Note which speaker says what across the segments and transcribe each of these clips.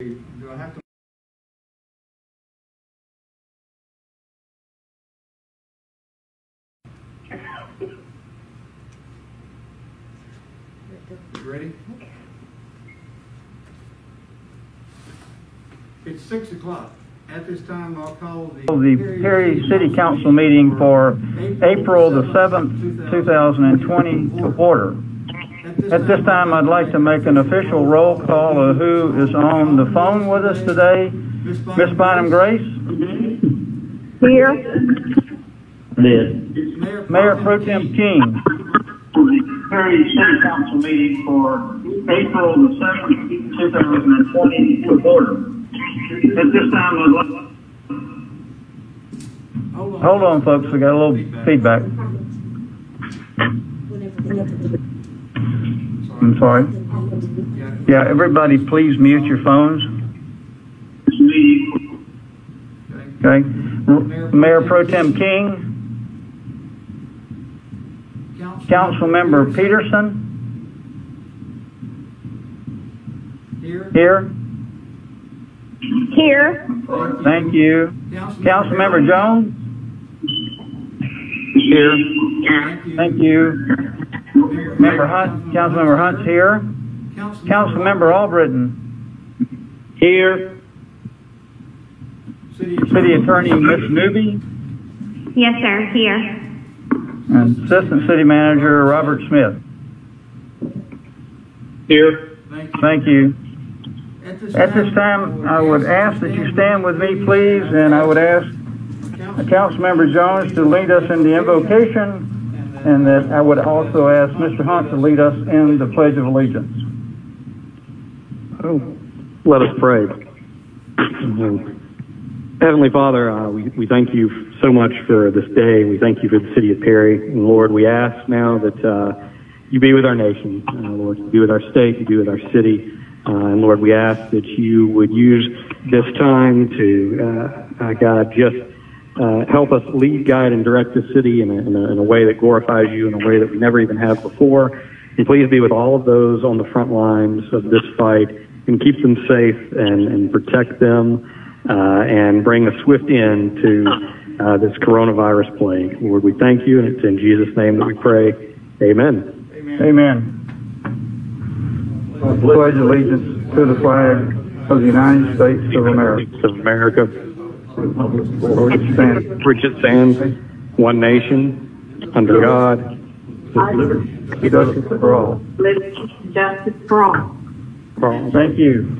Speaker 1: Do I have to? You ready? It's six o'clock. At this time, I'll call the.
Speaker 2: The Perry City Council meeting for April the 7th, 2020 to order. At this time, I'd like to make an official roll call of who is on the phone with us today. Miss Bynum Grace,
Speaker 3: Here.
Speaker 2: Mayor Pro Tem King,
Speaker 4: Perry City Council meeting for April the seventh, two thousand and twenty, to order. At this time, I'd like,
Speaker 2: hold on folks, we got a little feedback. I'm sorry. Yeah, everybody please mute your phones, okay? Mayor Pro Tem King, Council Member Peterson,
Speaker 1: Here.
Speaker 2: here.
Speaker 3: Here.
Speaker 2: Thank you. Council Member Jones? Here. Thank you. Member Hunt, Councilmember Hunt's here. Councilmember Albritton? Here. City Attorney Miss Newby?
Speaker 3: Yes, sir. Here.
Speaker 2: And Assistant City Manager Robert Smith? Here. Thank you. At this time, I would ask that you stand with me, please, and I would ask Councilmember Jones to lead us in the invocation, and that I would also ask Mr. Hunt to lead us in the Pledge of Allegiance.
Speaker 5: Oh, let us pray. Heavenly Father, uh, we, we thank you so much for this day. We thank you for the city of Perry. And Lord, we ask now that uh, you be with our nation. Uh, Lord, you be with our state, you be with our city. Uh, and Lord, we ask that you would use this time to, uh, uh, God, just uh, help us lead, guide, and direct the city in a, in, a, in a way that glorifies you in a way that we never even have before. And please be with all of those on the front lines of this fight and keep them safe and, and protect them uh, and bring a swift end to uh, this coronavirus plague. Lord, we thank you, and it's in Jesus' name that we pray. Amen.
Speaker 2: Amen. I pledge allegiance to the flag of the United States of America.
Speaker 5: Of America,
Speaker 2: It stands,
Speaker 5: which stands, one nation, under God,
Speaker 2: with justice for all.
Speaker 3: Liberty justice for all.
Speaker 2: Thank you.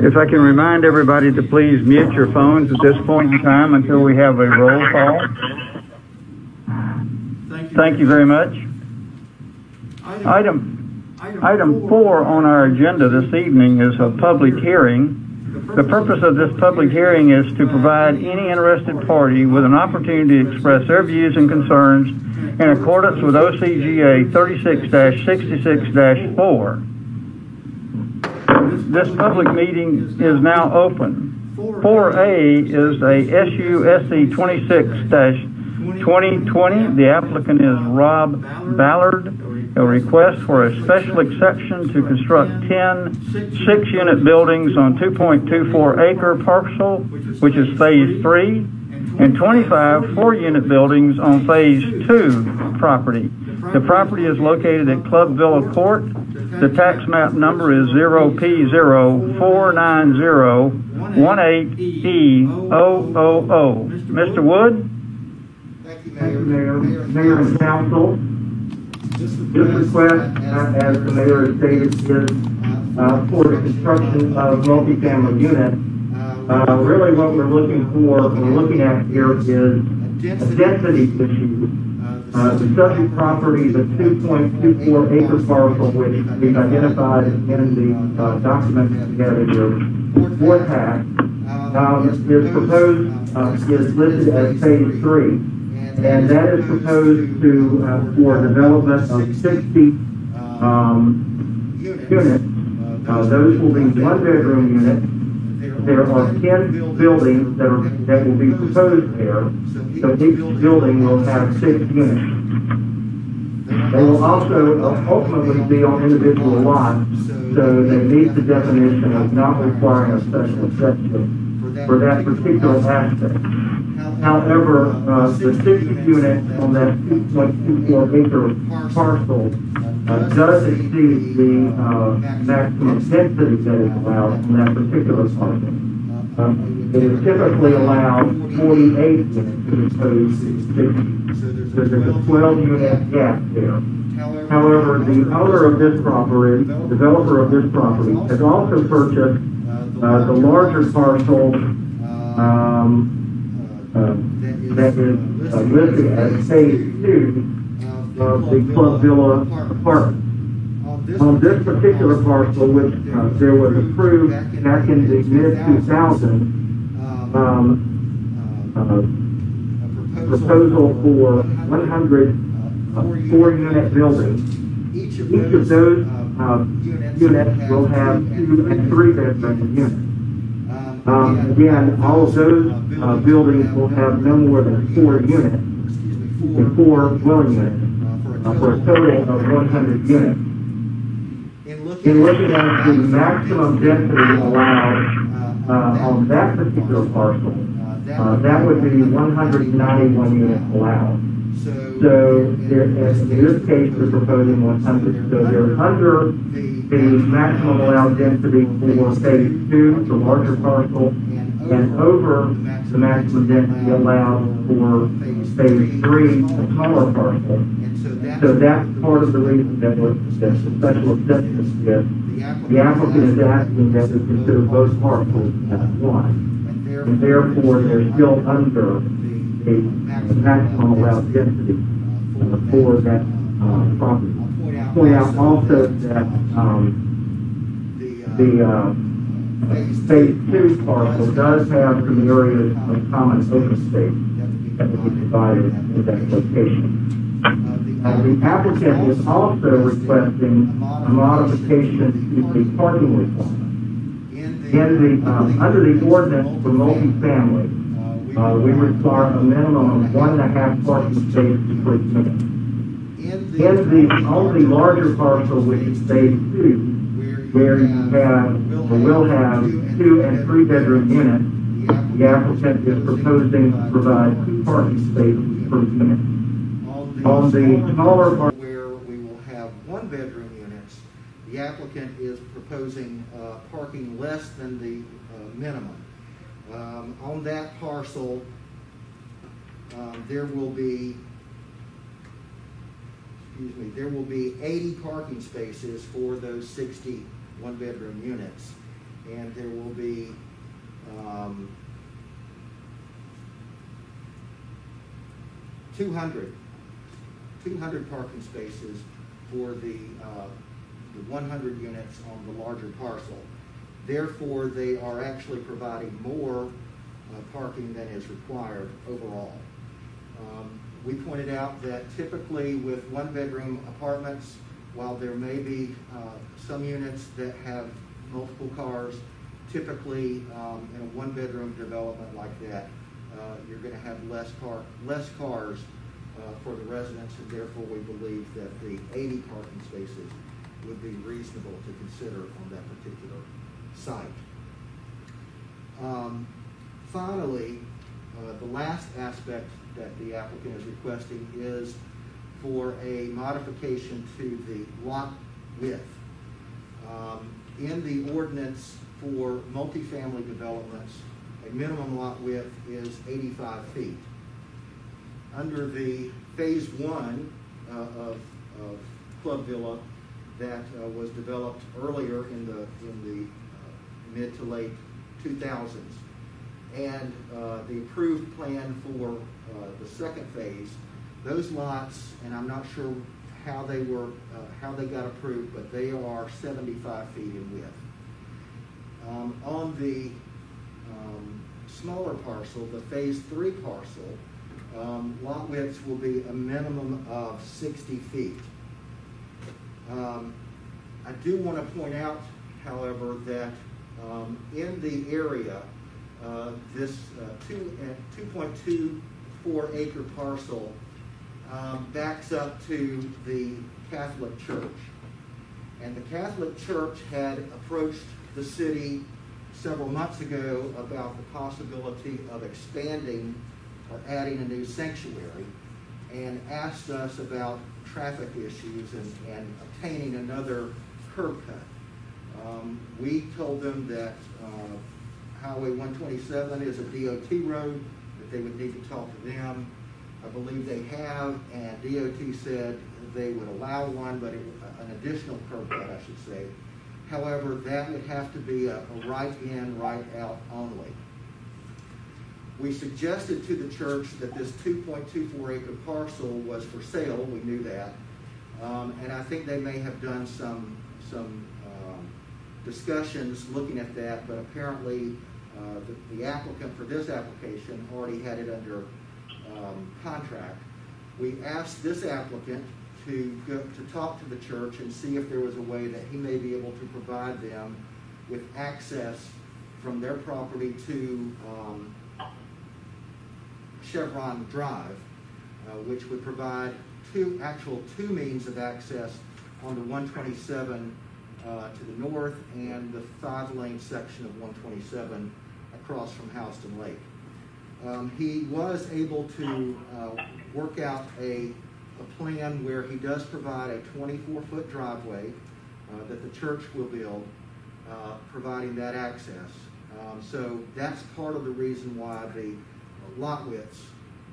Speaker 2: If I can remind everybody to please mute your phones at this point in time until we have a roll call. Thank you very much. Item, item four on our agenda this evening is a public hearing. The purpose of this public hearing is to provide any interested party with an opportunity to express their views and concerns in accordance with OCGA 36-66-4. This public meeting is now open. 4A is a SUSC 26-2020. The applicant is Rob Ballard. A request for a special exception to construct 10 six-unit buildings on 2.24 acre parcel, which is Phase 3, and 25 four-unit buildings on Phase 2 property. The property is located at Club Villa Court. The tax map number is E 0P049018E000. Mr. Wood?
Speaker 6: Thank you, Mayor. Mayor and council. This request, uh, as the mayor has stated, is uh, for the construction of multifamily units. Uh, Really what we're looking for, we're looking at here is a density issue. Uh, The subject property is a 2.24 acre parcel, which we've identified in the uh, documents together for tax. Um, Is proposed, uh, is listed as phase three. And that is proposed to, uh, for development of sixty, um, units. Uh, those will be one-bedroom units. There are ten buildings that are, that will be proposed there. So each building will have six units. They will also ultimately be on individual lots, so they meet the definition of not requiring a special exception for that particular aspect. However, uh, the sixty units on that two point two four acre parcel uh, does exceed the, uh, maximum density that is allowed on that particular parcel. Um, it is typically allowed forty-eight units as opposed to sixty. So there's a twelve unit gap there. However, the owner of this property, developer of this property, has also purchased, uh, the larger parcel, um, uh, that is uh, listed as phase two of the Club Villa apartment. On this particular parcel, which uh, there was approved back in the mid two thousands, um, uh, proposal for one hundred uh, four unit buildings. Each of those uh, units will have two and three bedroom units. Um, again, all of those uh, buildings will have no more than four units, and four dwelling units, uh, for a total of 100 units. In looking at the maximum density allowed uh, on that particular parcel, uh, that would be 191 units allowed. So there, in this case, we're proposing 100. So they're under the maximum allowed density for phase two, the larger parcel, and over the maximum density allowed for phase three, the smaller parcel. So that's part of the reason that was, that the special exception is, the applicant is asking that we consider both parcels as one. And therefore, they're still under the maximum allowed density for that, uh, property. Point out also that, um, the, uh, phase two parcel does have some areas of common open space that would be provided in that location. Uh, the applicant is also requesting a modification to the parking requirement. In the, um, under the ordinance for multifamily, uh, we require a minimum of one and a half parking spaces per unit. In the, on the larger parcel, which is phase two, where you have, or will have two and three bedroom units, the applicant is proposing to provide two parking spaces per unit. On the smaller part,
Speaker 1: Where we will have one bedroom units, the applicant is proposing, uh, parking less than the, uh, minimum. Um, on that parcel, um, there will be, excuse me, there will be eighty parking spaces for those 60 one-bedroom units. And there will be, um, two hundred 200 parking spaces for the, uh, the 100 units on the larger parcel. Therefore, they are actually providing more uh, parking than is required overall. Um, We pointed out that typically with one-bedroom apartments, while there may be uh, some units that have multiple cars, typically um, in a one-bedroom development like that, uh, you're going to have less car, less cars uh, for the residents, and therefore we believe that the 80 parking spaces would be reasonable to consider on that particular site. Um, Finally, uh, the last aspect that the applicant is requesting is for a modification to the lot width. Um, In the ordinance for multifamily developments, a minimum lot width is 85 feet under the phase one uh, of, of Club Villa that uh, was developed earlier in the, in the uh, mid to late 2000s. And uh, the approved plan for uh, the second phase, those lots, and I'm not sure how they were, uh, how they got approved, but they are 75 feet in width. Um, On the um, smaller parcel, the phase three parcel, um, lot widths will be a minimum of 60 feet. Um, I do want to point out, however, that um, in the area, uh, this uh, two, uh, 2.24 acre parcel um, backs up to the Catholic Church. And the Catholic Church had approached the city several months ago about the possibility of expanding or adding a new sanctuary and asked us about traffic issues and, and obtaining another curb cut. Um, we told them that uh, Highway 127 is a DOT road, that they would need to talk to them. I believe they have, and DOT said they would allow one, but it, an additional curb cut, I should say. However, that would have to be a, a right in, right out only. We suggested to the church that this 2.24 acre parcel was for sale. We knew that. Um, and I think they may have done some, some um, discussions looking at that, but apparently uh, the, the applicant for this application already had it under um, contract. We asked this applicant to go, to talk to the church and see if there was a way that he may be able to provide them with access from their property to um, Chevron Drive, uh, which would provide two actual two means of access on the 127 uh, to the north and the five lane section of 127 across from Houston Lake. Um, he was able to uh, work out a, a, plan where he does provide a 24 foot driveway uh, that the church will build, uh, providing that access. Um, so that's part of the reason why the lot widths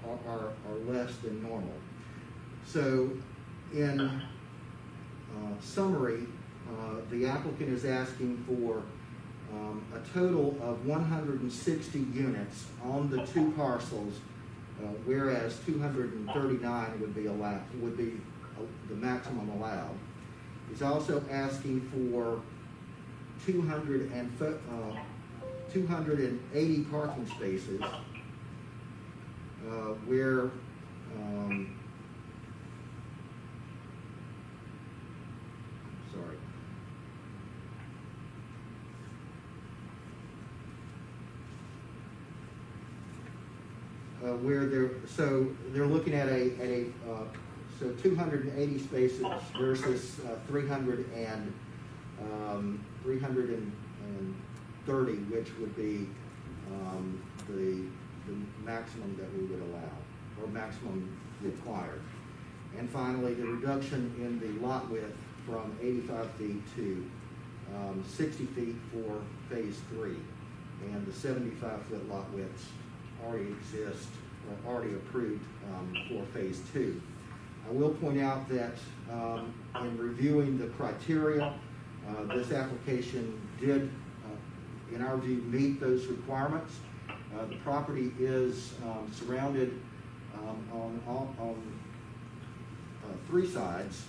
Speaker 1: are, are, are less than normal. So, in uh, summary, uh, the applicant is asking for um, a total of 160 units on the two parcels, uh, whereas 239 would be allowed, would be uh, the maximum allowed. He's also asking for 200 and, uh, 280 parking spaces, uh, where um, sorry. Uh, where they're so they're looking at a at a uh, so 280 spaces versus uh, 300 and um, 330, which would be um, the the maximum that we would allow or maximum required. And finally, the reduction in the lot width from 85 feet to um, 60 feet for phase three. And the 75 foot lot widths already exist, or already approved um, for phase two. I will point out that um, in reviewing the criteria, uh, this application did, uh, in our view, meet those requirements. Uh, the property is um, surrounded um, on, all, on uh, three sides,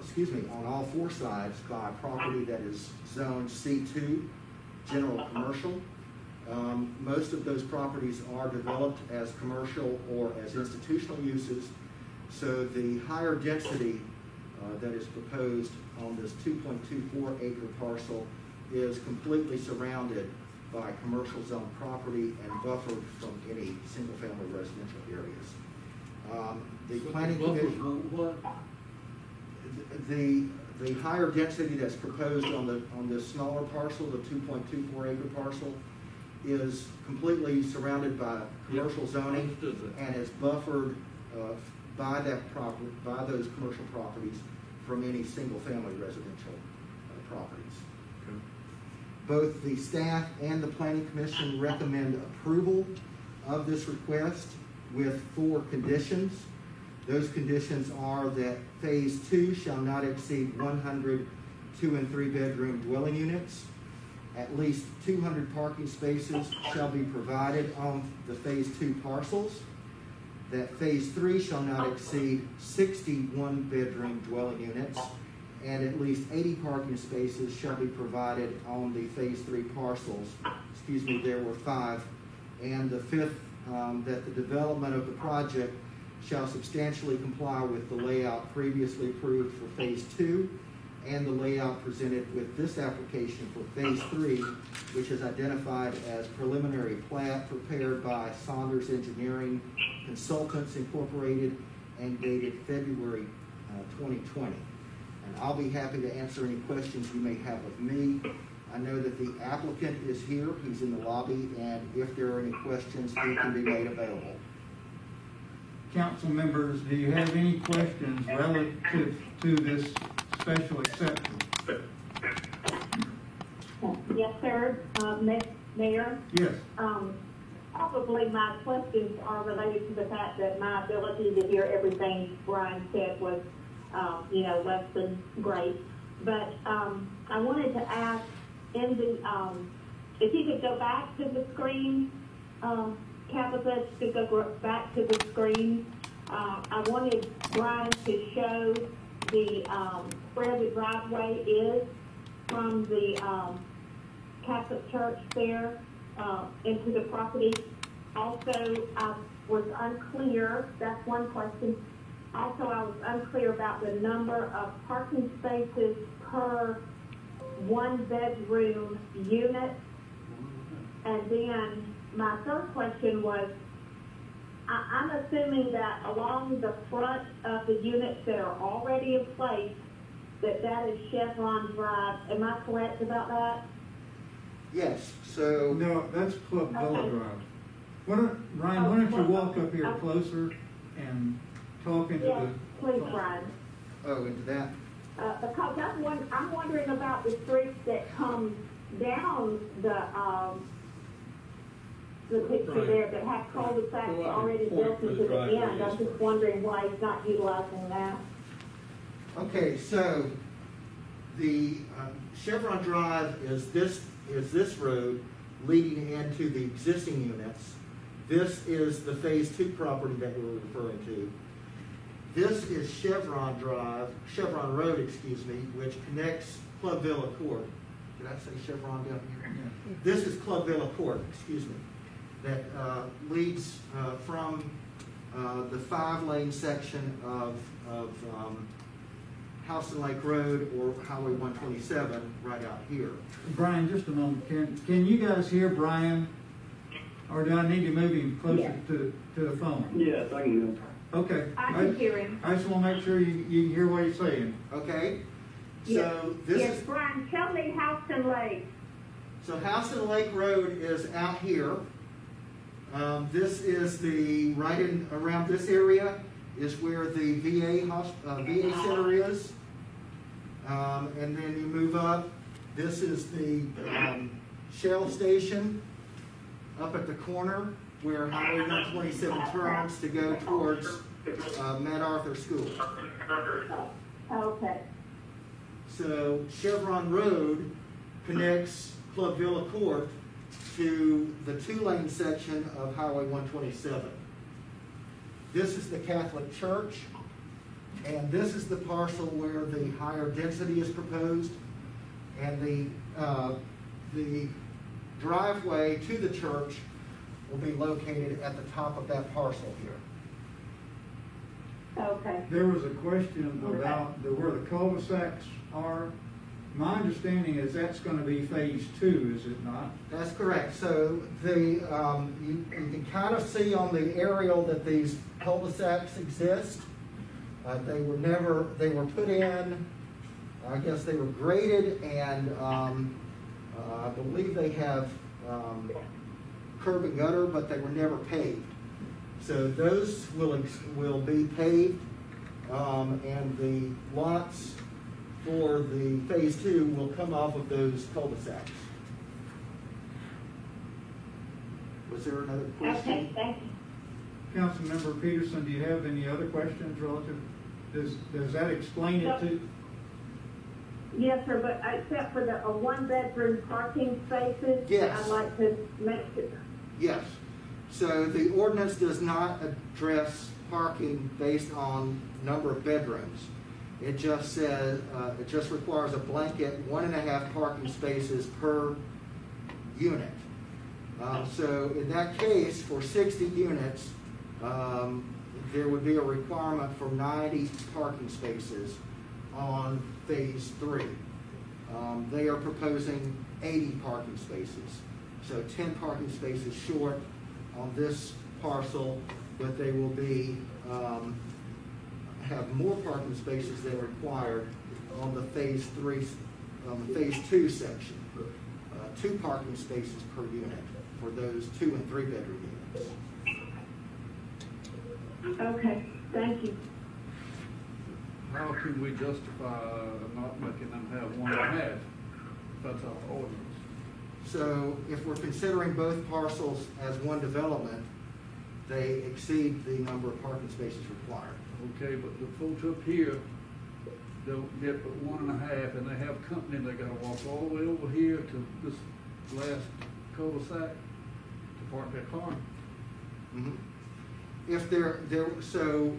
Speaker 1: excuse me, on all four sides by property that is zoned C2, general commercial. Um, most of those properties are developed as commercial or as institutional uses. So the higher density uh, that is proposed on this 2.24 acre parcel is completely surrounded by commercial zone property and buffered from any single family residential areas. Um, the planning commission, the, the higher density that's proposed on the, on this smaller parcel, the 2.24 acre parcel, is completely surrounded by commercial zoning and is buffered uh, by that property, by those commercial properties from any single-family residential uh, properties.
Speaker 7: Okay.
Speaker 1: Both the staff and the planning commission recommend approval of this request with four conditions. Those conditions are that phase two shall not exceed 100 two and three bedroom dwelling units. At least 200 parking spaces shall be provided on the phase two parcels. That phase three shall not exceed 61 bedroom dwelling units. And at least 80 parking spaces shall be provided on the phase three parcels. Excuse me, there were five. And the fifth, um, that the development of the project shall substantially comply with the layout previously approved for phase two and the layout presented with this application for phase three, which is identified as preliminary plat prepared by Saunders Engineering Consultants Incorporated and dated February uh, 2020. And I'll be happy to answer any questions you may have of me. I know that the applicant is here, he's in the lobby, and if there are any questions, he can be made available.
Speaker 7: Council members, do you have any questions relative to this special exception?
Speaker 3: Yes, sir. Uh, Mayor,
Speaker 7: Yes.
Speaker 3: um, probably my questions are related to the fact that my ability to hear everything Brian said was, um, you know, less than great. But, um, I wanted to ask in the, um, if you could go back to the screen, um, Tabitha, to go back to the screen. Uh, I wanted Brian to show the, um, where the driveway is from the, um, Catholic Church there, uh, into the property. Also, I was unclear, that's one question. Also, I was unclear about the number of parking spaces per one-bedroom unit. And then my third question was, I'm assuming that along the front of the units that are already in place, that that is Chevron Drive. Am I correct about that?
Speaker 1: Yes, so,
Speaker 7: No, that's Club Villa
Speaker 3: Okay.
Speaker 7: Drive. Why don't, Ryan, why don't you walk up here
Speaker 3: Okay.
Speaker 7: closer and talk into
Speaker 3: Yes,
Speaker 7: the.
Speaker 3: please, Brian.
Speaker 1: oh, into that,
Speaker 3: Uh, because I'm won- I'm wondering about the streets that come down the, um, the picture
Speaker 8: Right.
Speaker 3: there that have cul-de-sacs
Speaker 8: Go up
Speaker 3: already built
Speaker 8: for the
Speaker 3: into the end. I'm just wondering why he's not utilizing that.
Speaker 1: Okay, so the uh, Chevron Drive is this, is this road leading into the existing units. This is the Phase Two property that we're referring to. This is Chevron Drive, Chevron Road, excuse me, which connects Club Villa Court. Did I say Chevron down here? This is Club Villa Court, excuse me, that uh, leads uh, from uh, the five-lane section of, of um, Houston Lake Road or Highway 127 right out here.
Speaker 7: Brian, just a moment. Can, can you guys hear Brian? Or do I need to move him closer
Speaker 3: Yes.
Speaker 7: to, to the phone?
Speaker 4: Yes, I can.
Speaker 7: Okay.
Speaker 3: I can hear him.
Speaker 7: I just want to make sure you, you can hear what he's saying.
Speaker 1: Okay?
Speaker 3: Yes.
Speaker 1: So this
Speaker 3: Yes,
Speaker 1: is,
Speaker 3: Brian, tell me Houston Lake.
Speaker 1: so Houston Lake Road is out here. Um, This is the, right in, around this area is where the VA uh, VA center is. Um, and then you move up, this is the, um, Shell station up at the corner where Highway one twenty-seven turns to go towards, uh, Matt Arthur School.
Speaker 3: Okay.
Speaker 1: So Chevron Road connects Club Villa Court to the two-lane section of Highway 127. This is the Catholic Church, and this is the parcel where the higher density is proposed. And the, uh, the driveway to the church will be located at the top of that parcel here.
Speaker 3: Okay.
Speaker 7: There was a question about the, where the cul-de-sacs are. My understanding is that's going to be phase two, is it not?
Speaker 1: That's correct. So the, um, you, you can kind of see on the aerial that these cul-de-sacs exist. Uh, they were never, they were put in, I guess they were graded and, um, uh, I believe they have, um, curb and gutter, but they were never paved. So those will, will be paved, um, and the lots for the phase two will come off of those cul-de-sacs. Was there another question?
Speaker 3: Okay,
Speaker 1: question?
Speaker 3: thank you.
Speaker 7: Councilmember Peterson, do you have any other questions relative? Does, does that explain it to?
Speaker 3: Yes, sir, but except for the uh, one-bedroom parking spaces?
Speaker 1: Yes.
Speaker 3: I'd like to make sure.
Speaker 1: Yes. So the ordinance does not address parking based on number of bedrooms. It just says, uh, it just requires a blanket one and a half parking spaces per unit. Uh, so in that case, for sixty units, um, there would be a requirement for ninety parking spaces on phase three. Um, they are proposing eighty parking spaces. So ten parking spaces short on this parcel, but they will be, um, have more parking spaces than required on the phase three, on the phase two section. Uh, Two parking spaces per unit for those two and three bedroom units.
Speaker 3: Okay, thank you.
Speaker 8: How can we justify not making them have one and a half? That's our ordinance.
Speaker 1: So if we're considering both parcels as one development, they exceed the number of parking spaces required.
Speaker 8: Okay, but the folks up here don't get but one and a half, and they have company, they gotta walk all the way over here to this last cul-de-sac to park their car.
Speaker 1: Mhm. If they're, so,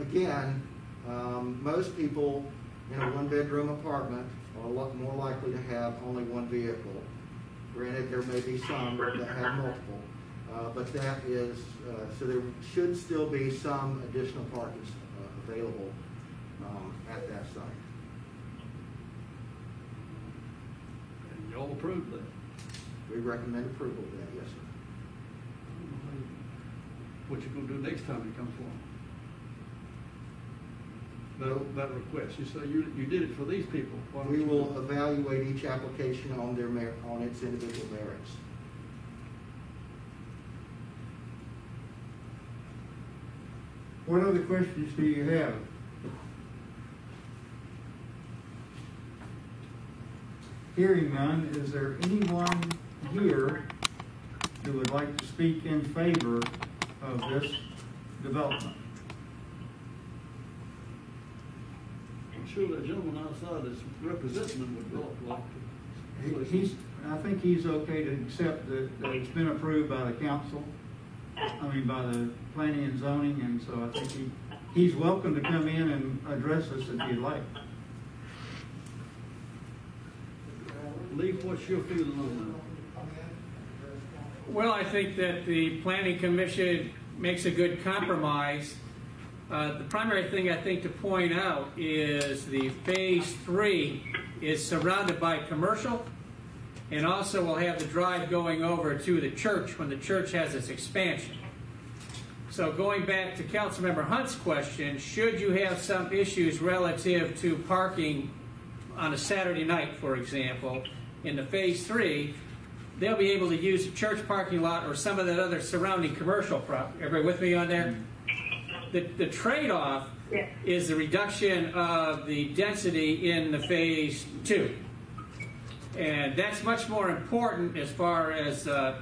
Speaker 1: again, um, most people in a one-bedroom apartment are a lot more likely to have only one vehicle. Granted, there may be some that have multiple, uh, but that is, uh, so there should still be some additional parking, uh, available, um, at that site.
Speaker 8: And y'all approved that.
Speaker 1: We recommend approval of that, yes, sir.
Speaker 8: What you gonna do next time it comes along? That, that request, you say you, you did it for these people. Why
Speaker 1: We will evaluate each application on their mer, on its individual merits.
Speaker 7: What other questions do you have? Hearing none, is there anyone here who would like to speak in favor of this development?
Speaker 8: I'm sure the gentleman outside that's representing them would like to.
Speaker 7: He- He's, I think he's okay to accept that, that it's been approved by the council, I mean, by the planning and zoning, and so I think he, he's welcome to come in and address us if he'd like.
Speaker 8: Lee, what's your feeling on that?
Speaker 9: Well, I think that the planning commission makes a good compromise. Uh, The primary thing I think to point out is the phase three is surrounded by commercial, and also will have the drive going over to the church when the church has its expansion. So going back to Councilmember Hunt's question, should you have some issues relative to parking on a Saturday night, for example, in the phase three, they'll be able to use the church parking lot or some of that other surrounding commercial prop. Everybody with me on there? The, the trade-off
Speaker 3: Yeah.
Speaker 9: is the reduction of the density in the phase two. And that's much more important as far as uh,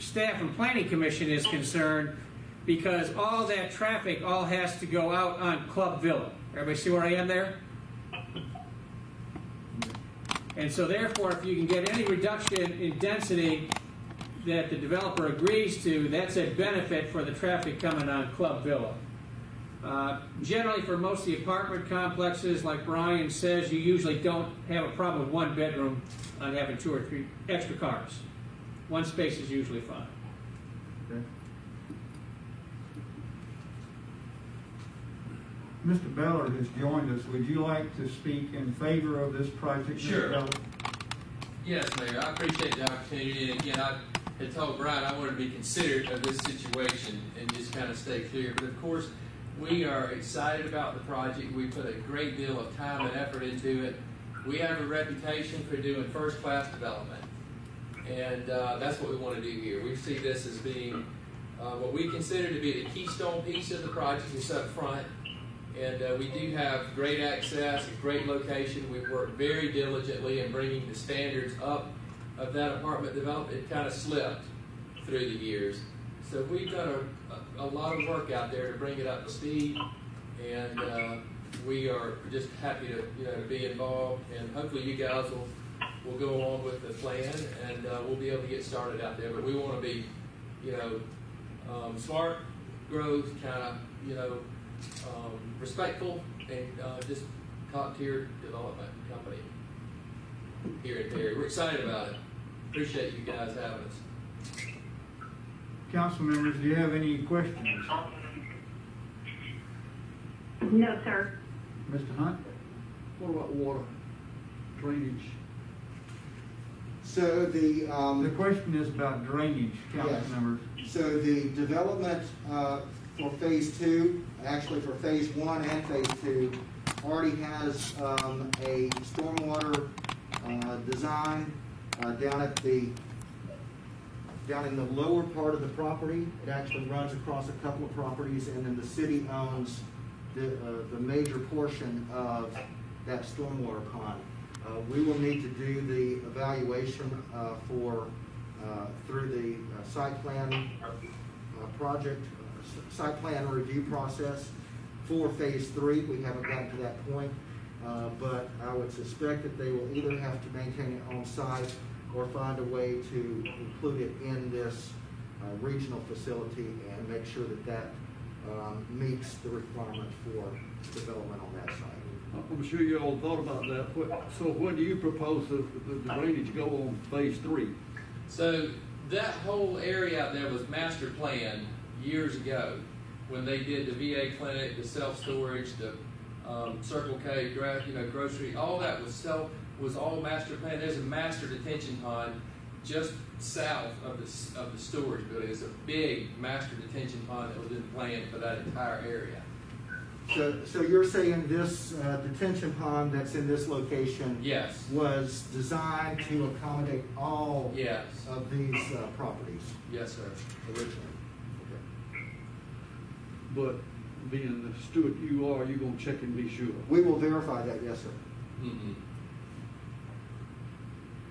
Speaker 9: staff and planning commission is concerned because all that traffic all has to go out on Club Villa. Everybody see where I am there? And so therefore, if you can get any reduction in density that the developer agrees to, that's a benefit for the traffic coming on Club Villa. Uh, Generally, for most of the apartment complexes, like Brian says, you usually don't have a problem with one bedroom on having two or three extra cars. One space is usually fine.
Speaker 7: Mr. Ballard has joined us. Would you like to speak in favor of this project? Mr.
Speaker 10: Sure.
Speaker 7: Ballard?
Speaker 10: Yes, Mayor, I appreciate the opportunity, and again, I had told Brian I wanted to be considerate of this situation and just kind of stay clear, but of course, we are excited about the project, we put a great deal of time and effort into it. We have a reputation for doing first-class development, and uh, that's what we want to do here. We see this as being uh, what we consider to be the keystone piece of the project is up front, and uh, we do have great access, a great location. We've worked very diligently in bringing the standards up of that apartment development. It kind of slipped through the years. So we've done a, a, lot of work out there to bring it up to speed. And uh, we are just happy to, you know, to be involved. And hopefully you guys will, will go on with the plan and uh, we'll be able to get started out there. But we want to be, you know, um, smart growth, kind of, you know, um, respectful and uh, just top tier development company here in Perry. We're excited about it. Appreciate you guys having us.
Speaker 7: Council members, do you have any questions?
Speaker 3: No, sir.
Speaker 7: Mr. Hunt?
Speaker 8: What about water, drainage?
Speaker 1: So the, um.
Speaker 7: The question is about drainage, council
Speaker 1: Yes.
Speaker 7: members.
Speaker 1: So the development uh, for phase two, actually for phase one and phase two, already has um, a stormwater uh, design uh, down at the, down in the lower part of the property. It actually runs across a couple of properties, and then the city owns the, uh, the major portion of that stormwater pond. Uh, we will need to do the evaluation uh, for, uh, through the site plan project, site plan review process for phase three. We haven't gotten to that point, uh, but I would suspect that they will either have to maintain it on site or find a way to include it in this uh, regional facility and make sure that that um, meets the requirement for development on that site.
Speaker 8: I'm sure you all thought about that. What- So when do you propose the, the drainage go on phase three?
Speaker 10: So that whole area out there was master planned years ago when they did the VA clinic, the self storage, the um, Circle K, you know, grocery. All that was self was all master plan. There's a master detention pond just south of the of the storage building. It's a big master detention pond that was in plan for that entire area.
Speaker 1: So, so you're saying this uh, detention pond that's in this location
Speaker 10: Yes.
Speaker 1: was designed to accommodate all
Speaker 10: Yes.
Speaker 1: of these uh, properties
Speaker 10: Yes, sir.
Speaker 1: originally?
Speaker 8: But being the steward you are, you're gonna check and be sure.
Speaker 1: We will verify that, yes, sir.
Speaker 10: Mm-mm.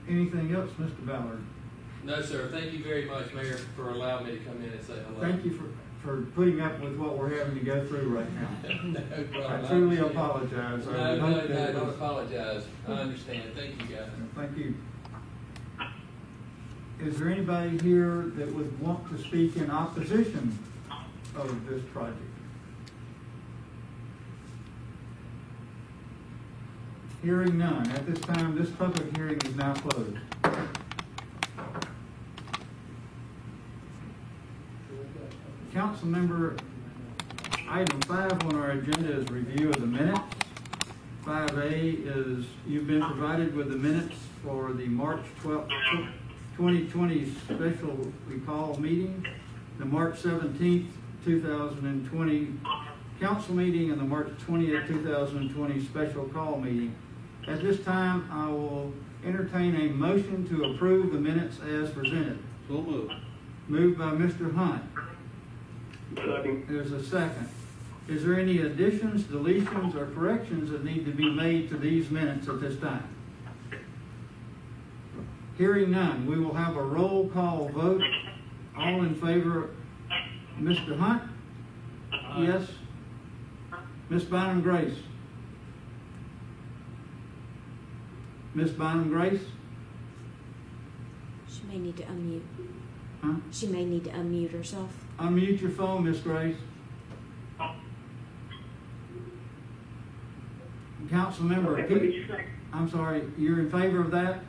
Speaker 7: Anything else, Mr. Ballard?
Speaker 10: No, sir. Thank you very much, Mayor, for allowing me to come in and say hello.
Speaker 7: Thank you for, for putting up with what we're having to go through right now.
Speaker 10: no problem.
Speaker 7: I truly
Speaker 10: appreciate it.
Speaker 7: apologize. I
Speaker 10: No, no, no, don't apologize. I understand. Thank you, guys.
Speaker 7: Thank you. Is there anybody here that would want to speak in opposition of this project? Hearing none. At this time, this public hearing is now closed. Council member, item five on our agenda is review of the minutes. Five A is, you've been provided with the minutes for the March twelfth, twenty twenty special recall meeting, the March seventeenth, two thousand and twenty council meeting, and the March twentieth, two thousand and twenty special call meeting. At this time, I will entertain a motion to approve the minutes as presented.
Speaker 8: So moved.
Speaker 7: Moved by Mr. Hunt.
Speaker 4: Second.
Speaker 7: There's a second. Is there any additions, deletions, or corrections that need to be made to these minutes at this time? Hearing none, we will have a roll call vote. All in favor, Mr. Hunt? Yes? Ms. Bynum Grace? Ms. Bynum Grace?
Speaker 11: She may need to unmute.
Speaker 7: Huh?
Speaker 11: She may need to unmute herself.
Speaker 7: Unmute your phone, Miss Grace. Councilmember Pete, I'm sorry, you're in favor of that?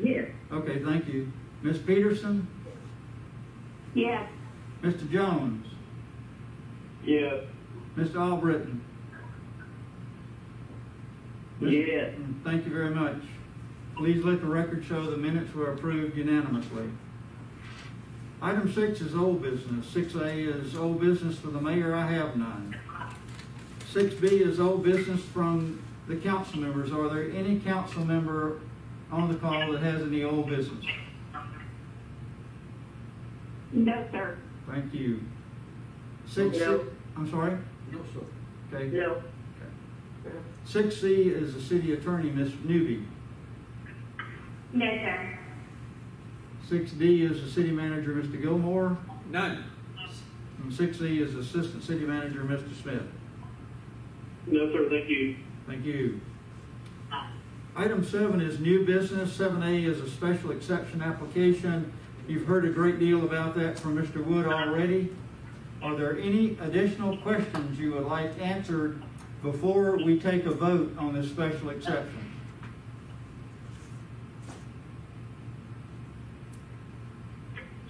Speaker 4: Yes.
Speaker 7: Okay, thank you. Ms. Peterson?
Speaker 3: Yes.
Speaker 7: Mr. Jones?
Speaker 4: Yes.
Speaker 7: Mr. Albritton?
Speaker 4: Yes.
Speaker 7: Thank you very much. Please let the record show the minutes were approved unanimously. Item six is old business. Six A is old business for the mayor. I have none. Six B is old business from the council members. Are there any council member on the call that has any old business?
Speaker 3: No, sir.
Speaker 7: Thank you. Six,
Speaker 4: No.
Speaker 7: I'm sorry?
Speaker 8: No, sir.
Speaker 7: Okay.
Speaker 4: No.
Speaker 7: Six C is the city attorney, Ms. Newby.
Speaker 3: No, sir.
Speaker 7: Six D is the city manager, Mr. Gilmore.
Speaker 9: None.
Speaker 7: And six E is assistant city manager, Mr. Smith.
Speaker 4: No, sir, thank you.
Speaker 7: Thank you. Item seven is new business. Seven A is a special exception application. You've heard a great deal about that from Mr. Wood already. Are there any additional questions you would like answered before we take a vote on this special exception?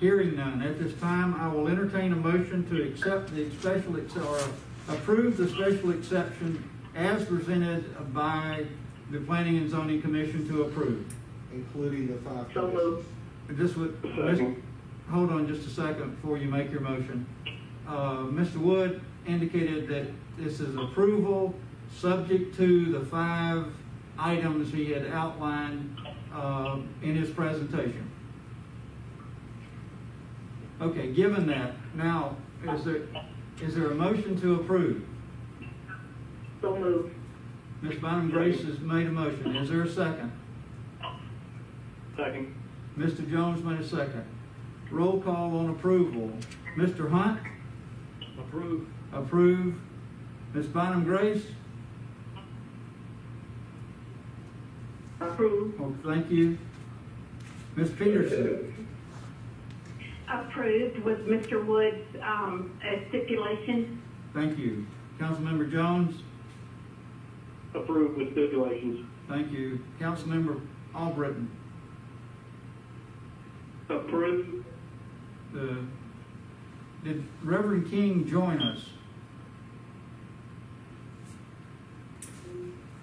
Speaker 7: Hearing none, at this time, I will entertain a motion to accept the special, ex- or approve the special exception as presented by the Planning and Zoning Commission to approve.
Speaker 1: Including the five
Speaker 4: So moved.
Speaker 1: Conditions.
Speaker 7: This would, hold on just a second before you make your motion. uh, Mr. Wood indicated that this is approval, subject to the five items he had outlined uh, in his presentation. Okay, given that, now, is there, is there a motion to approve?
Speaker 3: So moved.
Speaker 7: Ms. Bynum Grace has made a motion. Is there a second?
Speaker 4: Second.
Speaker 7: Mr. Jones made a second. Roll call on approval. Mr. Hunt?
Speaker 8: Approve.
Speaker 7: Approve. Ms. Bynum Grace?
Speaker 3: Approved.
Speaker 7: Oh, thank you. Ms. Peterson?
Speaker 3: Approved with Mr. Wood's, um, uh, stipulation.
Speaker 7: Thank you. Councilmember Jones?
Speaker 4: Approved with stipulations.
Speaker 7: Thank you. Councilmember Albritton?
Speaker 4: Approved.
Speaker 7: Uh, Did Reverend King join us?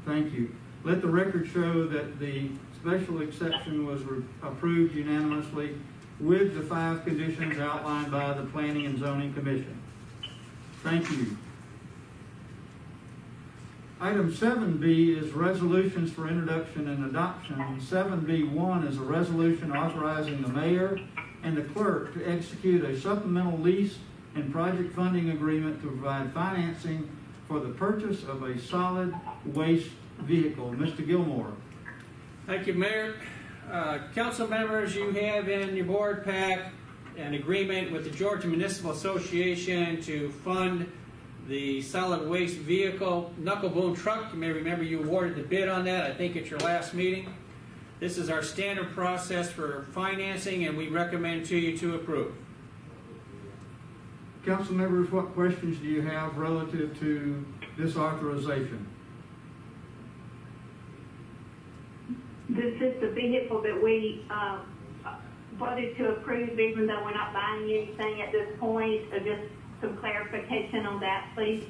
Speaker 7: Thank you. Let the record show that the special exception was approved unanimously with the five conditions outlined by the Planning and Zoning Commission. Thank you. Item seven B is resolutions for introduction and adoption. Seven B one is a resolution authorizing the mayor and the clerk to execute a supplemental lease and project funding agreement to provide financing for the purchase of a solid waste vehicle. Mr. Gilmore.
Speaker 9: Thank you, Mayor. Uh, Council members, you have in your board pack an agreement with the Georgia Municipal Association to fund the solid waste vehicle knuckle boom truck. You may remember you awarded the bid on that, I think at your last meeting. This is our standard process for financing, and we recommend to you to approve.
Speaker 7: Council members, what questions do you have relative to this authorization?
Speaker 3: This is the vehicle that we, uh, voted to approve even though we're not buying anything at this point. Just some clarification on that, please.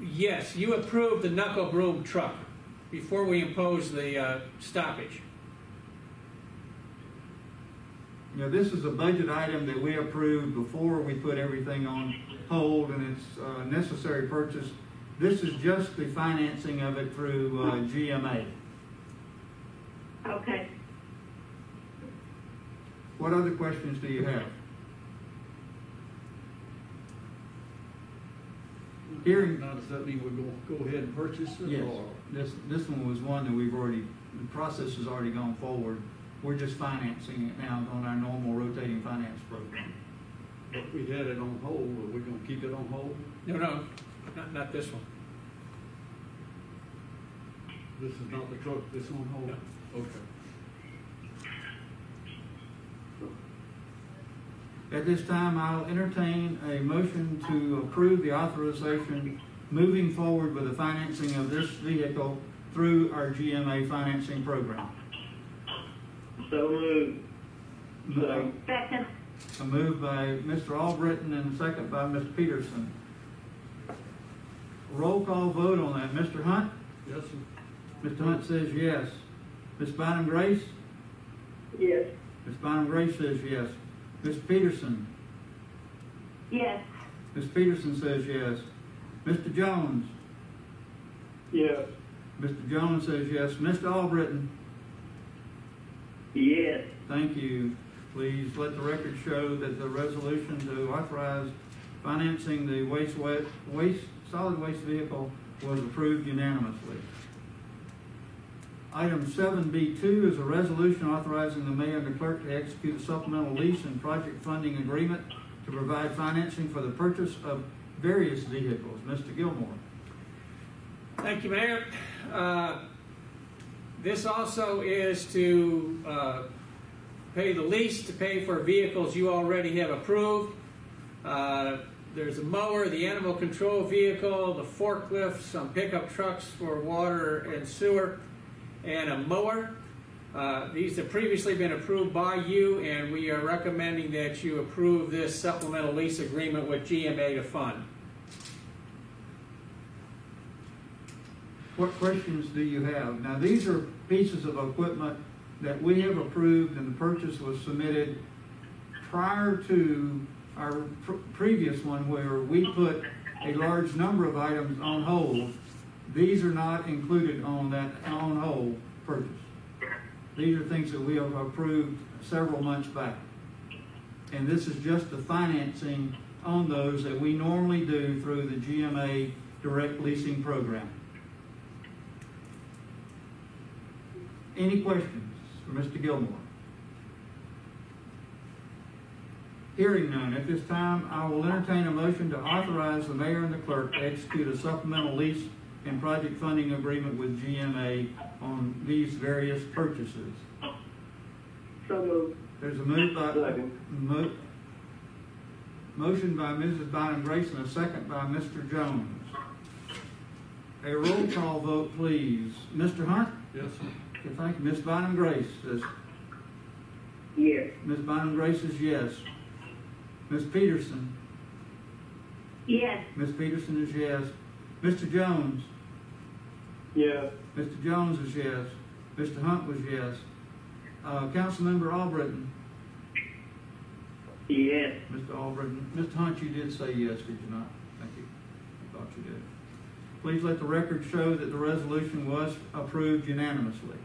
Speaker 9: Yes, you approved the knuckle boom truck before we imposed the uh, stoppage.
Speaker 7: You know, this is a budget item that we approved before we put everything on hold and it's a necessary purchase. This is just the financing of it through uh, GMA.
Speaker 3: Okay.
Speaker 7: What other questions do you have? Hearing,
Speaker 8: Now, does that mean we're going to go ahead and purchase it?
Speaker 7: yes,
Speaker 8: or-
Speaker 7: this, this one was one that we've already, the process has already gone forward. We're just financing it now on our normal rotating finance program.
Speaker 8: But we had it on hold, are we going to keep it on hold?
Speaker 9: No, no, not, not this one.
Speaker 8: This is not the truck that's on hold? Okay.
Speaker 7: At this time, I'll entertain a motion to approve the authorization moving forward with the financing of this vehicle through our GMA financing program.
Speaker 4: So moved.
Speaker 7: A
Speaker 3: Second.
Speaker 7: move by Mr. Albritton and a second by Mr. Peterson. Roll call vote on that. Mr. Hunt?
Speaker 8: Yes, sir.
Speaker 7: Mr. Hunt says yes. Ms. Bynum Grace?
Speaker 3: Yes.
Speaker 7: Ms. Bynum Grace says yes. Ms. Peterson?
Speaker 3: Yes.
Speaker 7: Ms. Peterson says yes. Mr. Jones?
Speaker 4: Yes.
Speaker 7: Mr. Jones says yes. Mr. Albritton?
Speaker 4: Yes.
Speaker 7: Thank you. Please let the record show that the resolution to authorize financing the waste, waste, solid waste vehicle was approved unanimously. Item seven B two is a resolution authorizing the mayor and the clerk to execute a supplemental lease and project funding agreement to provide financing for the purchase of various vehicles. Mr. Gilmore.
Speaker 9: Thank you, Mayor. Uh, This also is to uh, pay the lease to pay for vehicles you already have approved. Uh, There's a mower, the animal control vehicle, the forklift, some pickup trucks for water and sewer, and a mower. Uh, These have previously been approved by you, and we are recommending that you approve this supplemental lease agreement with GMA to fund.
Speaker 7: What questions do you have? Now, these are pieces of equipment that we have approved and the purchase was submitted prior to our pr- previous one where we put a large number of items on hold. These are not included on that on hold purchase. These are things that we have approved several months back. And this is just the financing on those that we normally do through the GMA direct leasing program. Any questions for Mr. Gilmore? Hearing none, at this time, I will entertain a motion to authorize the mayor and the clerk to execute a supplemental lease and project funding agreement with GMA on these various purchases.
Speaker 4: So moved.
Speaker 7: There's a move by, mo- motion by Mrs. Bynum Grace and a second by Mr. Jones. A roll call vote, please. Mr. Hunt?
Speaker 8: Yes, sir.
Speaker 7: Okay, thank you. Ms. Bynum Grace says,
Speaker 4: Yes.
Speaker 7: Ms. Bynum Grace is yes. Ms. Peterson?
Speaker 3: Yes.
Speaker 7: Ms. Peterson is yes. Mr. Jones?
Speaker 4: Yes.
Speaker 7: Mr. Jones is yes. Mr. Hunt was yes. Uh, Councilmember Albritton?
Speaker 4: Yes.
Speaker 7: Mr. Albritton, Mr. Hunt, you did say yes, did you not? Thank you. I thought you did. Please let the record show that the resolution was approved unanimously.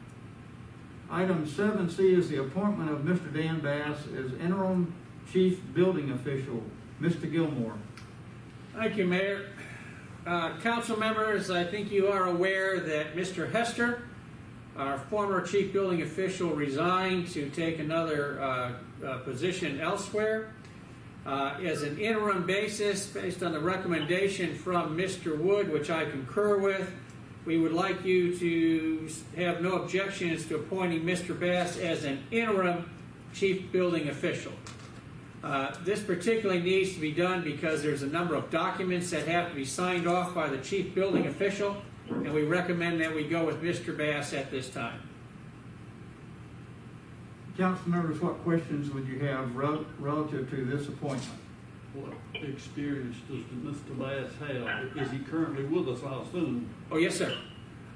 Speaker 7: Item seven C is the appointment of Mr. Dan Bass as interim chief building official. Mr. Gilmore.
Speaker 9: Thank you, Mayor. Uh, Council members, I think you are aware that Mr. Hester, our former chief building official, resigned to take another uh, uh, position elsewhere. Uh, As an interim basis, based on the recommendation from Mr. Wood, which I concur with, we would like you to have no objections to appointing Mr. Bass as an interim chief building official. Uh, This particularly needs to be done because there's a number of documents that have to be signed off by the chief building official, and we recommend that we go with Mr. Bass at this time.
Speaker 7: Council members, what questions would you have rel- relative to this appointment?
Speaker 8: What experience does Mr. Bass have? Is he currently with us, I assume?
Speaker 9: Oh, yes, sir.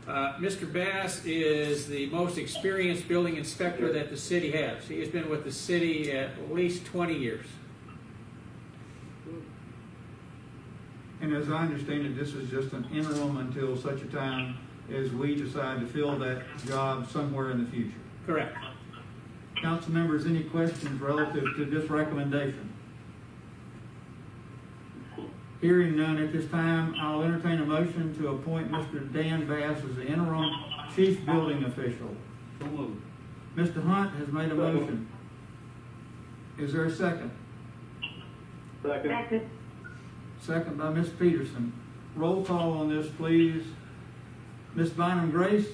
Speaker 9: Uh, Mr. Bass is the most experienced building inspector that the city has. He has been with the city at least 20 years.
Speaker 7: And as I understand it, this is just an interim until such a time as we decide to fill that job somewhere in the future.
Speaker 9: Correct.
Speaker 7: Council members, any questions relative to this recommendation? Hearing none at this time, I'll entertain a motion to appoint Mr. Dan Bass as the interim chief building official.
Speaker 8: So moved.
Speaker 7: Mr. Hunt has made a motion. Is there a second?
Speaker 4: Second.
Speaker 3: Second.
Speaker 7: Second by Ms. Peterson. Roll call on this, please. Ms. Bynum Grace?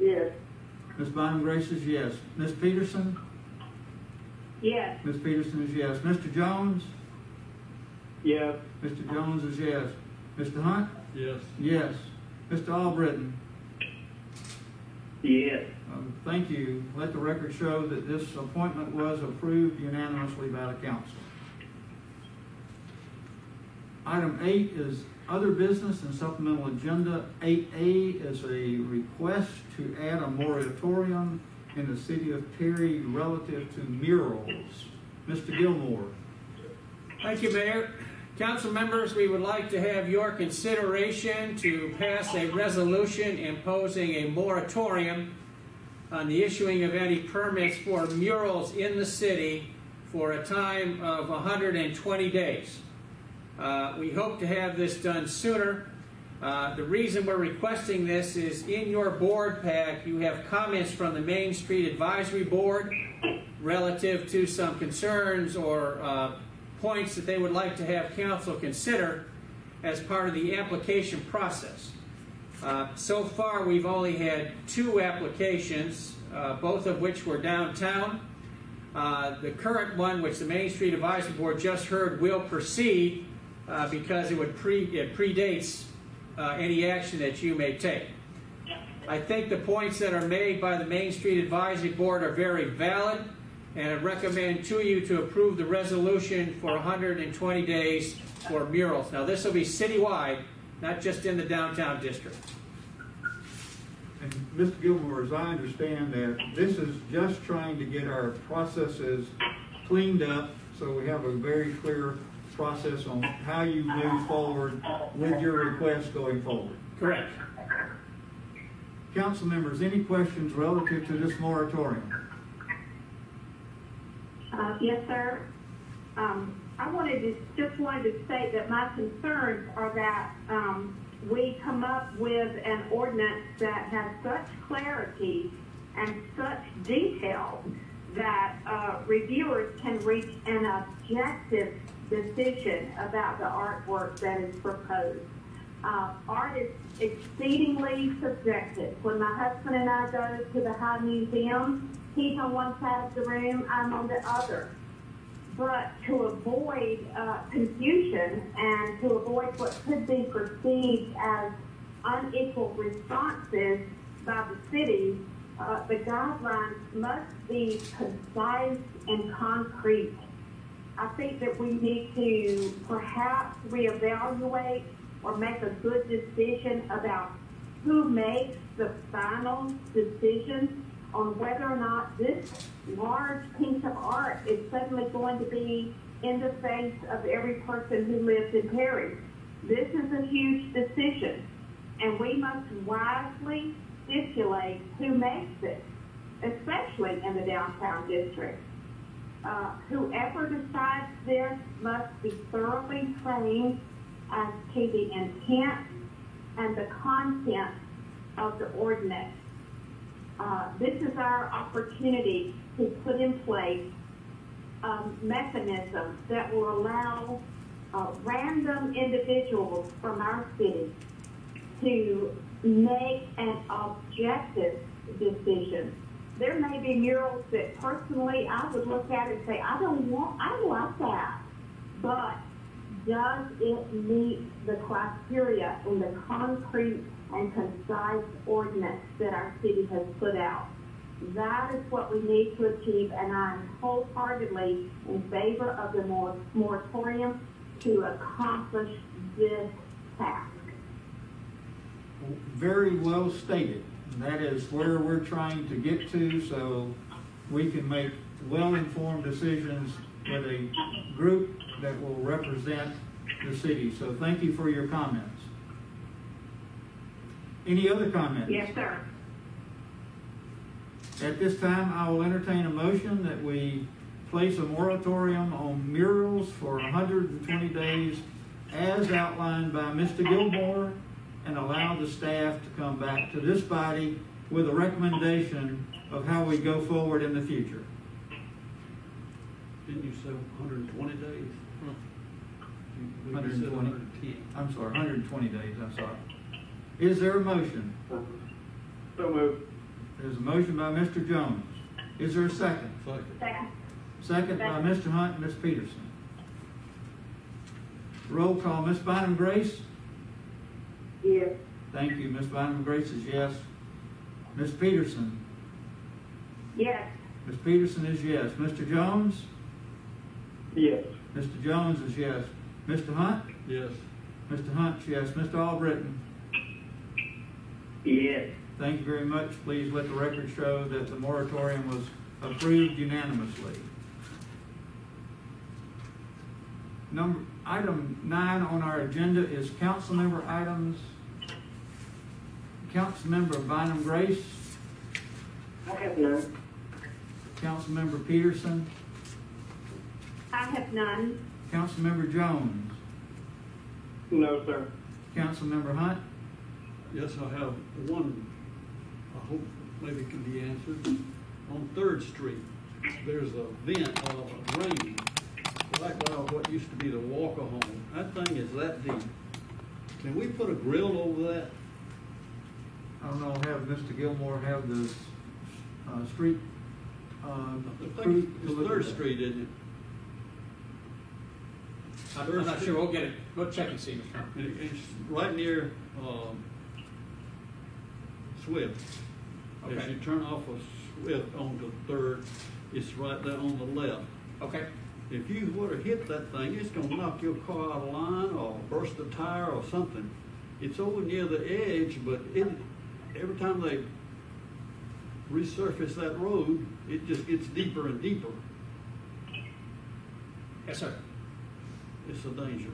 Speaker 4: Yes.
Speaker 7: Ms. Bynum Grace is yes. Ms. Peterson?
Speaker 3: Yes.
Speaker 7: Ms. Peterson is yes. Mr. Jones?
Speaker 4: Yes.
Speaker 7: Mr. Jones is yes. Mr. Hunt?
Speaker 8: Yes.
Speaker 7: Yes. Mr. Albritton?
Speaker 4: Yes.
Speaker 7: Um, Thank you. Let the record show that this appointment was approved unanimously by the council. Item eight is other business and supplemental agenda. Eight A is a request to add a moratorium in the city of Perry relative to murals. Mr. Gilmore.
Speaker 9: Thank you, Mayor. Council members, we would like to have your consideration to pass a resolution imposing a moratorium on the issuing of any permits for murals in the city for a time of 120 days. Uh, We hope to have this done sooner. Uh, The reason we're requesting this is in your board pack, you have comments from the Main Street Advisory Board relative to some concerns or uh, points that they would like to have council consider as part of the application process. Uh, So far, we've only had two applications, uh, both of which were downtown. Uh, The current one, which the Main Street Advisory Board just heard, will proceed uh, because it would pre, it predates uh, any action that you may take. I think the points that are made by the Main Street Advisory Board are very valid, and I recommend to you to approve the resolution for 120 days for murals. Now, this will be citywide, not just in the downtown district.
Speaker 7: And Mr. Gilmore, as I understand that, this is just trying to get our processes cleaned up so we have a very clear process on how you move forward with your request going forward.
Speaker 9: Correct.
Speaker 7: Council members, any questions relative to this moratorium?
Speaker 3: Uh, yes, sir. Um, I wanted to, just wanted to state that my concerns are that, um, we come up with an ordinance that has such clarity and such detail that, uh, reviewers can reach an objective decision about the artwork that is proposed. Uh, art is exceedingly subjective. When my husband and I go to the High Museum, he's on one side of the room, I'm on the other. But to avoid uh, confusion and to avoid what could be perceived as unequal responses by the city, uh, the guidelines must be concise and concrete. I think that we need to perhaps reevaluate or make a good decision about who makes the final decision on whether or not this large piece of art is suddenly going to be in the face of every person who lives in Perry. This is a huge decision, and we must wisely stipulate who makes it, especially in the downtown district. Uh, whoever decides this must be thoroughly trained as to the intent and the content of the ordinance. Uh, this is our opportunity to put in place um, mechanisms that will allow uh, random individuals from our city to make an objective decision. There may be murals that personally I would look at and say, I don't want, I like that. But does it meet the criteria in the concrete and concise ordinance that our city has put out? That is what we need to achieve, and I'm wholeheartedly in favor of the mor- moratorium to accomplish this task.
Speaker 7: Very well stated. That is where we're trying to get to, so we can make well-informed decisions with a group that will represent the city. So thank you for your comments. Any other comments?
Speaker 3: Yes, sir.
Speaker 7: At this time, I will entertain a motion that we place a moratorium on murals for 120 days as outlined by Mr. Gilmore and allow the staff to come back to this body with a recommendation of how we go forward in the future.
Speaker 8: Didn't you say hundred and twenty days? You- you
Speaker 7: 120.
Speaker 8: 110.
Speaker 7: I'm sorry, 120 days, I'm sorry. Is there a motion?
Speaker 8: So moved.
Speaker 7: There's a motion by Mr. Jones. Is there a second?
Speaker 8: Second.
Speaker 3: Second.
Speaker 7: Second by Mr. Hunt and Ms. Peterson. Roll call, Ms. Bynum Grace?
Speaker 3: Yes.
Speaker 7: Thank you, Ms. Bynum Grace is yes. Ms. Peterson?
Speaker 3: Yes.
Speaker 7: Ms. Peterson is yes. Mr. Jones?
Speaker 8: Yes.
Speaker 7: Mr. Jones is yes. Mr. Hunt?
Speaker 8: Yes.
Speaker 7: Mr. Hunt, yes. Mr. Albritton?
Speaker 4: Yes.
Speaker 7: Thank you very much. Please let the record show that the moratorium was approved unanimously. Number, item nine on our agenda is council member items. Council member Bynum Grace,
Speaker 4: I have none.
Speaker 7: Council member Peterson,
Speaker 3: I have none.
Speaker 7: Council member Jones,
Speaker 4: No, sir.
Speaker 7: Council member Hunt,
Speaker 8: Yes, I have one, I hope maybe it can be answered. On Third Street, there's a vent of a drain, like uh, what used to be the walker home. That thing is that deep. Can we put a grill over that?
Speaker 7: I don't know, have Mr. Gilmore have the, uh, street, uh,
Speaker 8: The
Speaker 7: crew
Speaker 8: thing,
Speaker 7: to
Speaker 8: it's
Speaker 7: at
Speaker 8: Third
Speaker 7: that.
Speaker 8: Street, isn't it?
Speaker 9: I'm I'm not sure, we'll get it, we'll check and see, Mr.
Speaker 8: And It's right near, um, Swift. As
Speaker 9: Okay.
Speaker 8: you turn off of Swift onto Third, it's right there on the left.
Speaker 9: Okay,
Speaker 8: If you were to hit that thing, it's gonna knock your car out of line or burst a tire or something. It's over near the edge, but it, every time they resurface that road, it just gets deeper and deeper.
Speaker 9: Yes, sir.
Speaker 8: It's a danger.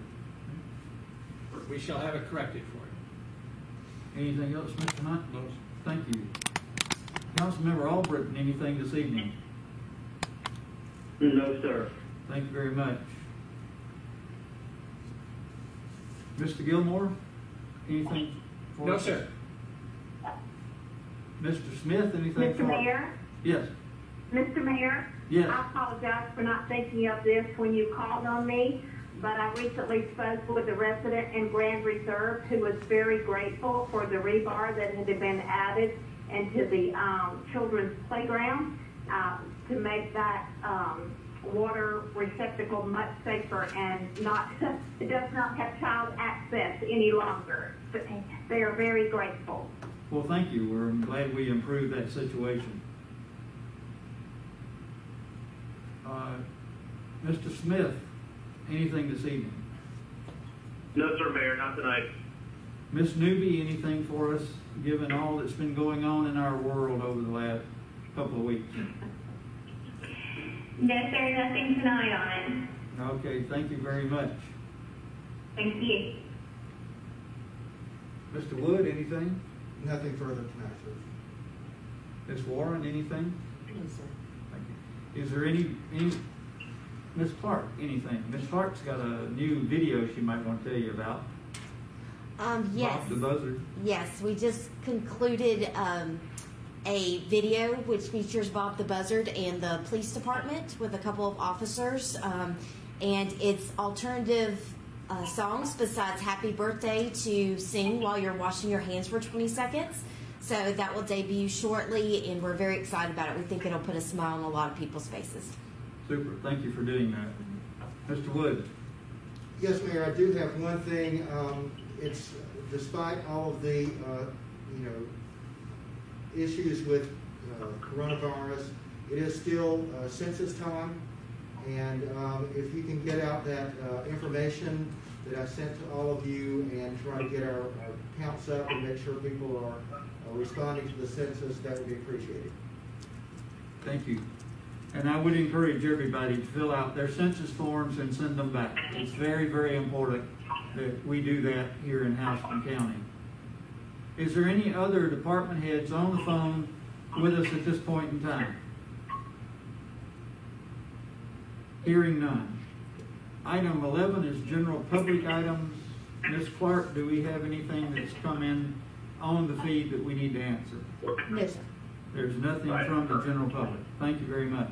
Speaker 9: We shall have it corrected for you.
Speaker 7: Anything else, Mr. Knight?
Speaker 8: No,
Speaker 7: Thank you. Councilmember Albritton, anything this evening?
Speaker 4: No, sir.
Speaker 7: Thank you very much. Mr. Gilmore, anything? for
Speaker 9: No,
Speaker 7: us?
Speaker 9: sir.
Speaker 7: Mr. Smith, anything?
Speaker 3: Mr.
Speaker 7: for-
Speaker 3: Mayor,
Speaker 7: Yes,
Speaker 3: Mr. Mayor?
Speaker 7: Yes.
Speaker 3: I apologize for not thinking of this when you called on me, but I recently spoke with a resident in Grand Reserve who was very grateful for the rebar that had been added into the, um, children's playground, um, to make that, um, water receptacle much safer and not, it does not have child access any longer. But They are very grateful.
Speaker 7: well, thank you. We're glad we improved that situation. Uh, Mr. Smith, anything this evening?
Speaker 4: No, sir, Mayor, not tonight.
Speaker 7: Miss Newby, anything for us, given all that's been going on in our world over the last couple of weeks?
Speaker 3: No, sir, nothing tonight on it.
Speaker 7: Okay, thank you very much.
Speaker 3: Thank you.
Speaker 7: Mr. Wood, anything?
Speaker 1: Nothing further tonight, sir.
Speaker 7: Ms. Warren, anything?
Speaker 11: No, sir.
Speaker 7: Thank you. Is there any, any, Ms. Clark, anything? Ms. Clark's got a new video she might want to tell you about.
Speaker 11: Um, yes.
Speaker 7: Bob the Buzzard.
Speaker 11: Yes, we just concluded um, a video which features Bob the Buzzard and the police department with a couple of officers. Um, and it's alternative uh, songs besides Happy Birthday to sing while you're washing your hands for 20 seconds. So that will debut shortly, and we're very excited about it. We think it'll put a smile on a lot of people's faces.
Speaker 7: Super, thank you for doing that. Mr. Wood?
Speaker 1: Yes, Mayor, I do have one thing. Um, it's despite all of the, uh, you know, issues with uh, coronavirus, it is still uh, census time. And um, if you can get out that uh, information that I sent to all of you and try to get our, our counts up and make sure people are uh, responding to the census, that would be appreciated.
Speaker 7: Thank you. And I would encourage everybody to fill out their census forms and send them back. It's very, very important that we do that here in Houston County. Is there any other department heads on the phone with us at this point in time? Hearing none. Item 11 is general public items. Ms. Clark, do we have anything that's come in on the feed that we need to answer?
Speaker 11: No, sir.
Speaker 7: There's nothing from the general public. Thank you very much.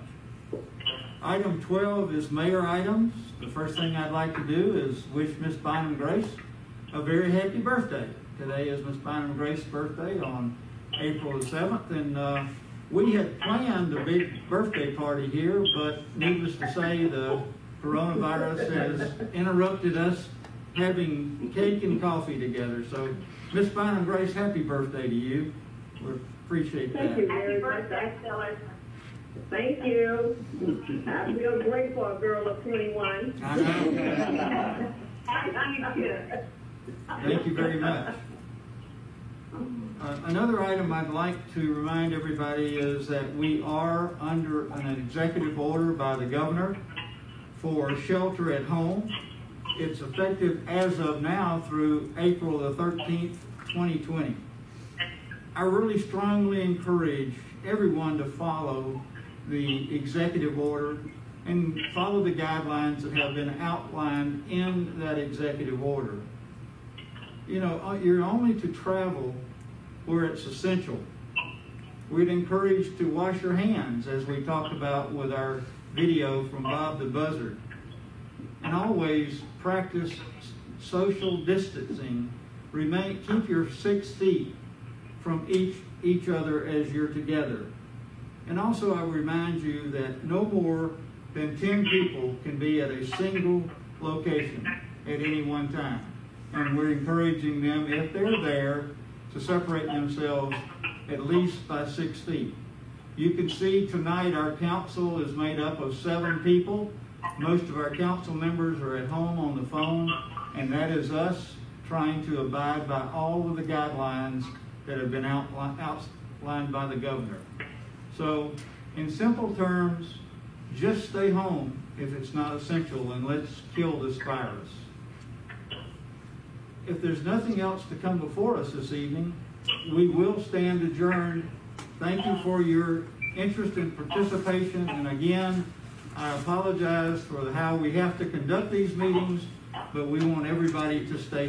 Speaker 7: Item 12 is mayor items. The first thing I'd like to do is wish Miss Bynum Grace a very happy birthday. Today is Miss Bynum Grace's birthday on April the 7th, and uh, we had planned a big birthday party here, but needless to say, the coronavirus has interrupted us having cake and coffee together. So, Miss Bynum Grace, happy birthday to you. We appreciate that.
Speaker 12: Thank you
Speaker 3: Happy
Speaker 12: very much.
Speaker 3: birthday, Stella.
Speaker 12: Thank you. I feel great for a girl of 21.
Speaker 7: I know.
Speaker 3: I'm.
Speaker 7: Thank you very much. Uh, Another item I'd like to remind everybody is that we are under an executive order by the governor for shelter at home. It's effective as of now through April the 13th, 2020. I really strongly encourage everyone to follow the executive order and follow the guidelines that have been outlined in that executive order. You know, uh, you're only to travel where it's essential. We'd encourage to wash your hands, as we talked about with our video from Bob the Buzzard. And always practice social distancing. Remain, keep your six feet from each, each other as you're together. And also, I remind you that no more than 10 people can be at a single location at any one time. And we're encouraging them, if they're there, to separate themselves at least by six feet. You can see tonight our council is made up of seven people. Most of our council members are at home on the phone, and that is us trying to abide by all of the guidelines that have been outli- outlined by the governor. So, in simple terms, just stay home if it's not essential and let's kill this virus. If there's nothing else to come before us this evening, we will stand adjourned. Thank you for your interest and participation. And again, I apologize for how we have to conduct these meetings, but we want everybody to stay